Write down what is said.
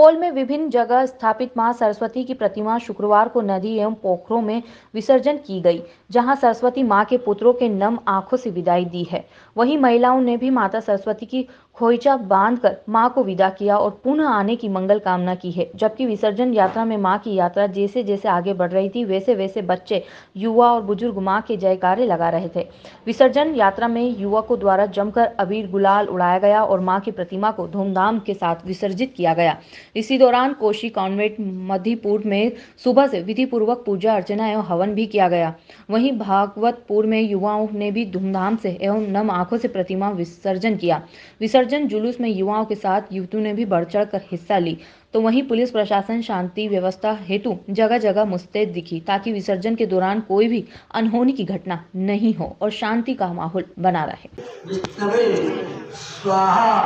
सुपौल में विभिन्न जगह स्थापित माँ सरस्वती की प्रतिमा शुक्रवार को नदी एवं पोखरों में विसर्जन की गई, जहाँ सरस्वती माँ के पुत्रों के नम आँखों से विदाई दी है। वहीं महिलाओं ने भी माता सरस्वती की खोईचा बांधकर माँ को विदा किया और पुनः आने की मंगल कामना की है। जबकि विसर्जन यात्रा में माँ की यात्रा जैसे जैसे आगे बढ़ रही थी, वैसे वैसे बच्चे, युवा और बुज़ुर्ग माँ के जयकारे लगा रहे थे। विसर्जन यात्रा में युवकों द्वारा जमकर अबीर गुलाल उड़ाया गया और माँ की प्रतिमा को धूमधाम के साथ विसर्जित किया गया। इसी दौरान कोशी कॉन्वेंट मधीपुर में सुबह से विधि पूर्वक पूजा अर्चना एवं हवन भी किया गया। वहीं भागवतपुर में युवाओं ने भी धूमधाम से एवं नम आँखों से प्रतिमा विसर्जन किया। विसर्जन जुलूस में युवाओं के साथ युवतियों ने भी बढ़ चढ़ कर हिस्सा ली। तो वहीं पुलिस प्रशासन शांति व्यवस्था हेतु जगह जगह मुस्तैद दिखी ताकि विसर्जन के दौरान कोई भी अनहोनी की घटना नहीं हो और शांति का माहौल बना रहे। स्वाहा